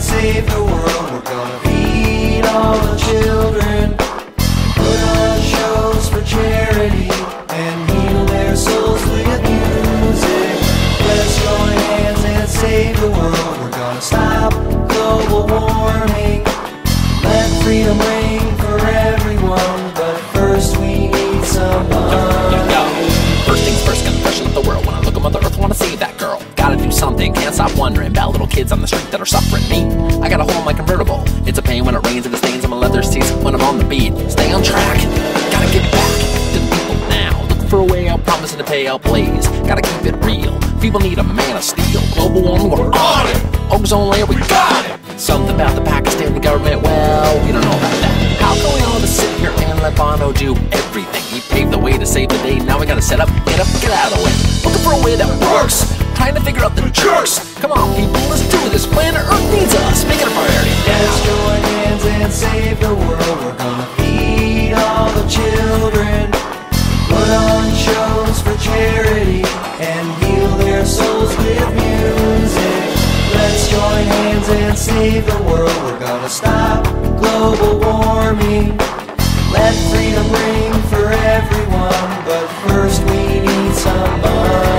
and save the world. We're gonna feed all the children, put on shows for charity, and heal their souls with music. Let's join hands and save the world. We're gonna stop global warming. Let freedom ring. Can't stop wondering about little kids on the street that are suffering. Me, I got a hole in my convertible. It's a pain when it rains and it stains on my leather seats when I'm on the beat. Stay on track, gotta get back to the people now. Looking for a way out, promising to pay out, please. Gotta keep it real. People need a man of steel. Global warming, we're on it. Ozone layer, we got it. Something about the Pakistani government, well, we don't know about that. How can we all just sit here and let Bono do everything? He paved the way to save the day. Now we gotta set up, get up, get out of the way. Looking for a way that works. Trying to figure out the jerks. Come on, people, let's do this. Planet Earth needs us. Make it a priority. Let's join hands and save the world. We're gonna feed all the children. Put on shows for charity and heal their souls with music. Let's join hands and save the world. We're gonna stop global warming. Let freedom ring for everyone, but first we need some money.